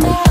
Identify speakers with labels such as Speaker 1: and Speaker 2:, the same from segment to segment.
Speaker 1: my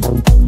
Speaker 1: Thank